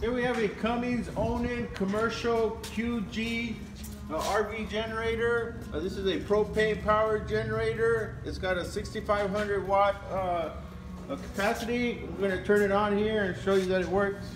Here we have a Cummins Onan commercial QG uh, RV generator. Uh, this is a propane power generator. It's got a 6,500 watt uh, uh, capacity. I'm going to turn it on here and show you that it works.